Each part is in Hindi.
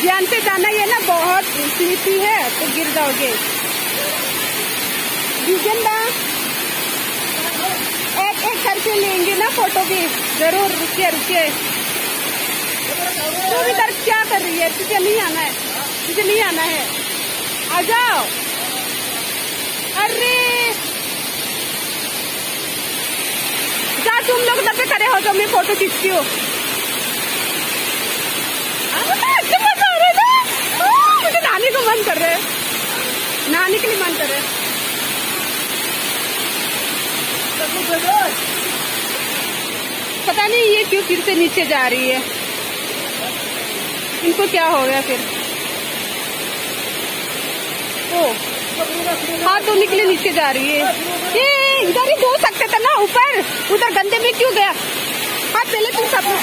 ध्यान से जाना ये ना बहुत स्लीपी है तो गिर जाओगे। एक एक करके लेंगे ना फ़ोटो भी। ज़रूर, रुकिए रुकिए। तू इधर क्या कर रही है? तुझे नहीं आना है। तुझे नहीं आना है। आ जाओ। अरे! जा तुम लोग उधर पे खड़े हो जाओ, मैं फ़ोटो खींचती हूँ। को मन कर रहा है। नहाने के लिए मन कर रहा है। पता नहीं ये क्यों फिर से नीचे जा रही है। इनको क्या हो गया फिर? ओ हाँ तो निकले नीचे जा रही है। ये इधर ही धो सकते थे ना, ऊपर। उधर गंदे में क्यों गया? हाँ पहले पूछा सब।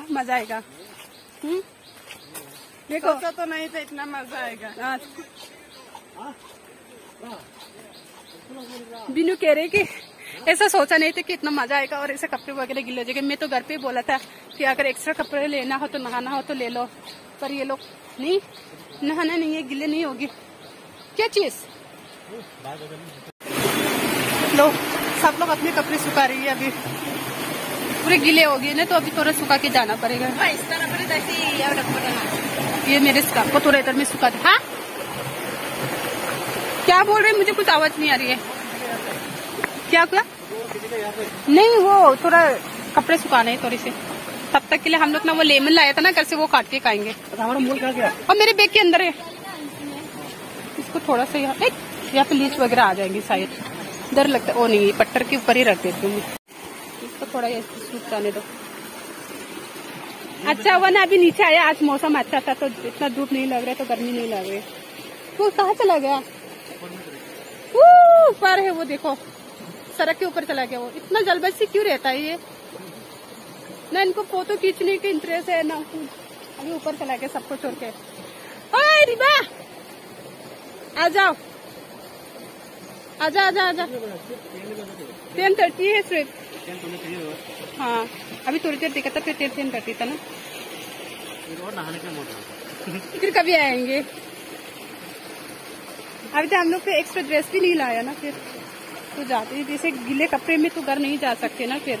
ऐसा मज़ा आएगा। हम्म? देखो। सोचा तो नहीं था इतना मज़ा आएगा। हाँ। बिनू कह रहे कि ऐसा सोचा नहीं था कि इतना मज़ा आएगा और ऐसे कपड़े वगैरह गिले। हो जाएँगे मैं तो घर पे बोला था कि अगर एक्स्ट्रा कपड़े लेना हो तो नहाना हो तो ले लो। पर ये लोग नहीं नहाना नहीं है गिले नहीं होगी। क्या चीज़? लो सब लोग अपने कपड़े सुखा रही है अभी। पूरे गिले हो गए ना तो अभी थोड़ा सुखा के जाना पड़ेगा। ये मेरे स्कार्फ को थोड़ा इधर में सुखा था। हाँ? क्या बोल रहे मुझे कुछ आवाज़ नहीं आ रही है। क्या क्या नहीं वो थोड़ा कपड़े सुखाने हैं थोड़ी से। तब तक के लिए हम लोग ना वो लेमन लाया था ना कल से वो काट के खाएँगे। और मेरे बैग के अंदर है। इसको थोड़ा सा यहाँ यहाँ पे लीच वगैरह आ जाएँगी शायद। डर लगता है। ओ नहीं पट्टर के ऊपर ही रख देती हूँ इसको थोड़ा ऐसे सूख जाने दो। अच्छा हुआ ना अभी नीचे आया, आज मौसम अच्छा था तो इतना धूप नहीं लग रहा तो गर्मी नहीं लग रही वो कहाँ चला गया? ऊपर है, वो देखो। सड़क के ऊपर चला गया वो। इतना जल्दबाजी क्यों रहता है ये? ना इनको फ़ोटो खींचने के इंटरेस्ट है, ना अभी ऊपर चला गया सबको छोड़ के। ओए, रिबा! आ जाओ। आजा आजा आजा टेन थर्टी है, सिर्फ़। हाँ अभी थोड़ी देर देखा था फिर टेन थर्टी था ना। फिर कभी आएँगे। अभी तो हम लोग को एक्स्ट्रा ड्रेस भी नहीं लाया ना फिर। तो जाते हैं जैसे गीले कपड़े में तो घर नहीं जा सकते ना फिर।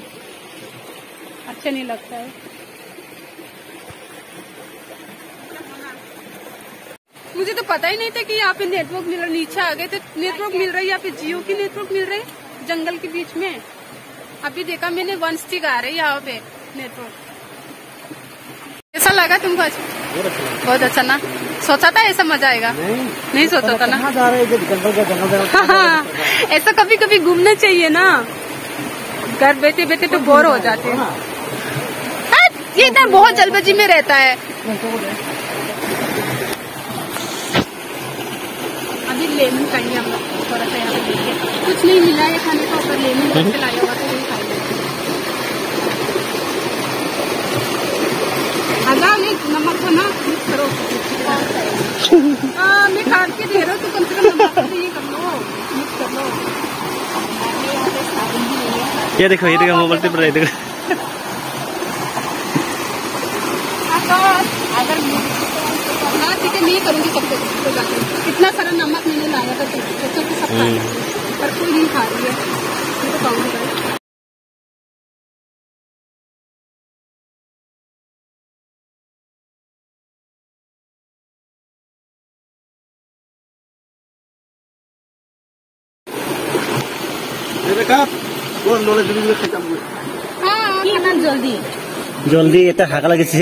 अच्छा नहीं लगता है। मुझे तो पता ही नहीं था कि यहाँ पे नेटवर्क मिल रहा नीचे आ गए तो नेटवर्क मिल रहा है यहाँ पे जियो की नेटवर्क मिल रही है जंगल के बीच में? अभी देखा मैंने वन स्टिक आ रही है यहाँ पे नेटवर्क कैसा लगा तुमको आज? बहुत अच्छा ना? सोचा था ऐसा मज़ा आएगा? नहीं। नहीं सोचा था ना? कहाँ जा रहे हैं? हाँ, ऐसा कभी कभी घूमना चाहिए ना? घर बैठे बैठे तो बोर हो जाते हैं। हाँ, ये इतना बहुत जल्दबाजी में रहता है। अभी लेमन खाएँगे हम लोग। थोड़ा सा यहाँ पे देखिए। कुछ नहीं मिला है खाने का ऊपर लेमन रख लाया हुआ खाएँगे नहीं नमक को ना मिक्स करो। हाँ मैं काट के दे रहा हूँ तो कम से कम ये कर लो मिक्स कर लो। ये देखो ये देखो मोबाइल है देखो। नहीं करूँगी सबको कोई बात नहीं इतना सारा नमक मैंने लाया था तो बच्चों को सब खाया पर कोई नहीं खा रही है मैं तो खाऊंगी देखा কোন দলে যদি খেতাম हाँ खाना जल्दी জলদি এটা হাঁকা লাগিছে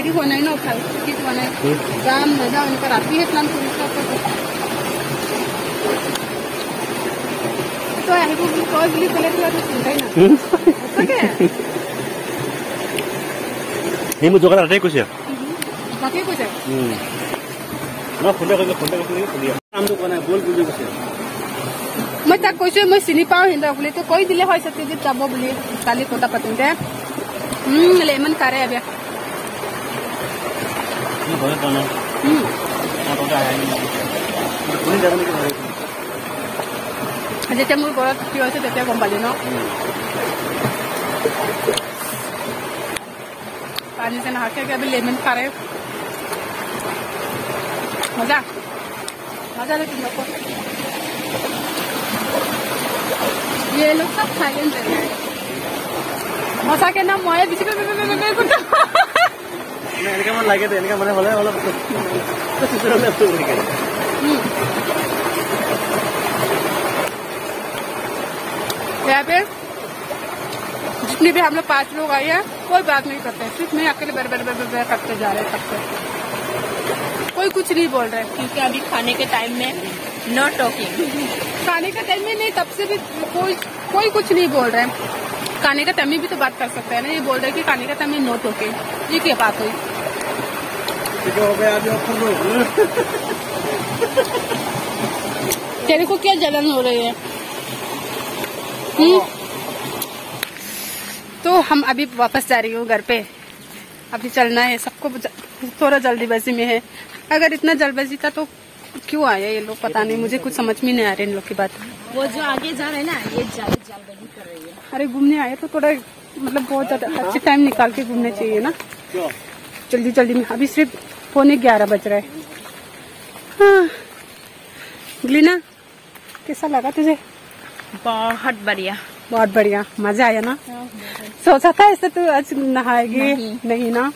আমাৰ হেৰি হোৱা নাই ন ভাল ঠিক হোৱা নাই যাম নাযাওঁ এনেকুৱা ৰাতিহে প্লান কৰিছো তই আহিব বুলি কয় বুলি ক'লেতো আৰু চিন্তাই নাই উম। সঁচাকে সি মোক যোগাৰ তাতে কৈছে তাকে কৈছে উম। মই ফোন কৰিলে ফোন কৰি সুধি নামটো কোৱা নাই বল বুলি কৈছে মই তাক কৈছো মই চিনি পাওঁ সিহঁতক বুলি তো কৈ দিলে হয় সত্যজিত যাব বুলি কালি কথা পাতোতে লেমন কাৰে আবে মই ভয়ে পোৱা নাই উম, মই তহঁতে আহাই নাই শুনি যাব নেকি ভাবিছোঁ যেতিয়া মোৰ ঘৰত কি হৈছে তেতিয়া গম পালি ন पानी से नहा के अभी लेमन खा रहे मजा मजा ले तुम लोग को ये लोग सब साइलेंट रह गए মজা কে নাম ময়ে বেছি এনেকৈ মানে লাগে এনেকৈ মানে হ'লে অলপ চিচুৰালে এনেকৈ यहाँ पे जितने भी हम लोग पांच लोग आए हैं कोई बात नहीं करते सिर्फ मैं अकेले बर बर बर बर बर करते जा रहे हैं सबसे कोई कुछ नहीं बोल रहे क्योंकि अभी खाने के टाइम में नो टॉकिंग खाने का टाइम में नहीं तब से भी कोई कोई कुछ नहीं बोल रहे हैं खाने का टाइम में भी तो बात कर सकते हैं ना ये बोल रहे हैं कि खाने का टाइम में नोट होके ये क्या बात हुई तेरे को क्या जलन हो रही है? हम्म? तो हम अभी वापस जा रही हूँ घर पे। अभी चलना है सबको थोड़ा जल्दीबाजी में है। अगर इतना जल्दबाजी था तो क्यों आया ये लोग? पता नहीं मुझे कुछ समझ में नहीं आ रहा इन लोग की बात। वो जो आगे जा रहे हैं ना ये जाल जालबंदी कर रही है। अरे घूमने आए तो थोड़ा मतलब बहुत ज़्यादा अच्छे टाइम निकाल के घूमना चाहिए ना। जल्दी जल्दी में। अभी सिर्फ़ पौने ग्यारह बज रहा है। हाँ। ग्लीना कैसा लगा तुझे? बहुत बढ़िया। बहुत बढ़िया। मज़ा आया ना? सोचा था ऐसे तो आज नहाएगी। नहीं। नहीं ना।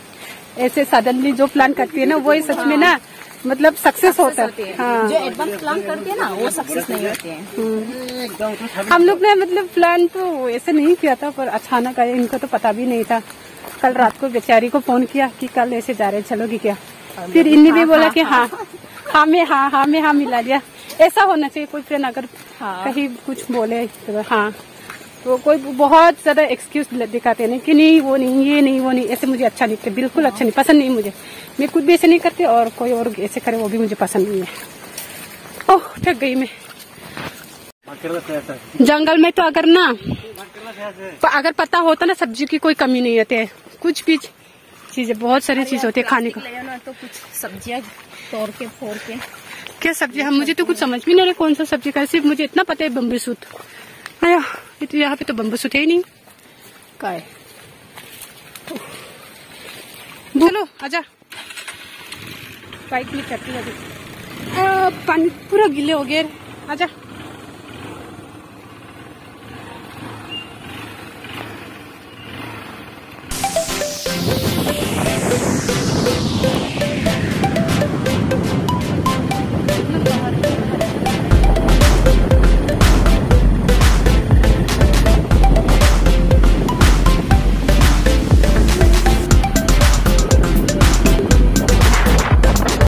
ऐसे सडनली जो प्लान करती है ना वही सच में ना मतलब सक्सेस होता होते है। हाँ। जो एडवांस प्लान करते हैं ना वो सक्सेस नहीं होते हैं। हम लोग ने मतलब प्लान तो ऐसे नहीं किया था पर अचानक आया। इनको तो पता भी नहीं था। कल रात को बेचारी को फ़ोन किया कि कल ऐसे जा रहे चलोगी क्या? फिर इन्हें भी बोला कि हाँ हाँ में हाँ हाँ में हाँ मिला लिया ऐसा होना चाहिए कोई फ्रेंड अगर हाँ। कहीं कुछ बोले तो हाँ तो कोई बहुत ज़्यादा एक्सक्यूज दिखाते नहीं कि नहीं वो नहीं ये नहीं वो नहीं ऐसे मुझे अच्छा नहीं लगता बिल्कुल अच्छा नहीं पसंद नहीं मुझे मैं खुद भी ऐसे नहीं करती और कोई और ऐसे करे वो भी मुझे पसंद नहीं है ओह थक गई मैं है जंगल में तो अगर ना अगर पता होता ना सब्ज़ी की कोई कमी नहीं होती है कुछ भी चीज़ें बहुत सारी चीज़ होती है खाने को। तो कुछ सब्ज़ियाँ तोड़ के फोड़ के। क्या सब्ज़ी हम मुझे तो कुछ समझ भी नहीं रहा कौन सा सब्ज़ी का सिर्फ़ मुझे इतना पता है बम्बू सूत आया तो यहाँ पे तो बम्बू सूत है ही नहीं। का है? बोलो आजा। बाइक में पानी पूरा गीले हो गए आजा।